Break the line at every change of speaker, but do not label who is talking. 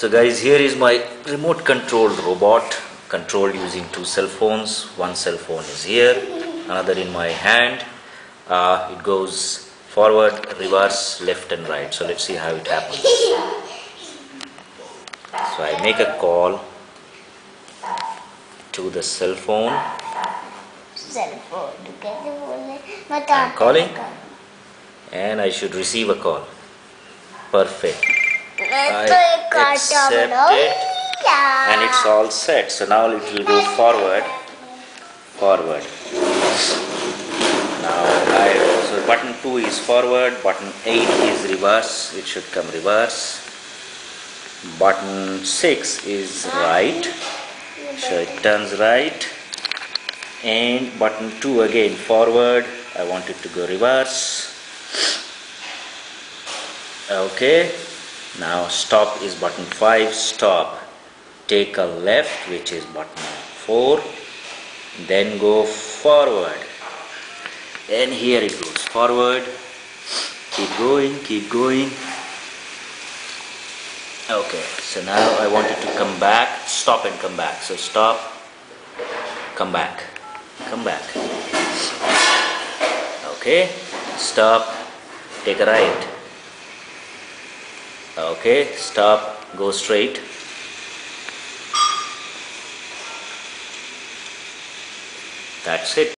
So guys, here is my remote controlled robot controlled using two cell phones. One cell phone is here, another in my hand. Uh, it goes forward, reverse, left and right. So let's see how it happens. So I make a call to the cell phone. I'm calling and I should receive a call. Perfect. I accept it and it's all set. So now it will go forward. Forward. Now I so button 2 is forward button 8 is reverse. It should come reverse. Button 6 is right. So it turns right. And button 2 again forward. I want it to go reverse. Okay. Now stop is button 5, stop. Take a left which is button 4. Then go forward. And here it goes forward. Keep going, keep going. Okay, so now I want it to come back, stop and come back. So stop, come back, come back. Okay, stop, take a right. Okay, stop, go straight. That's it.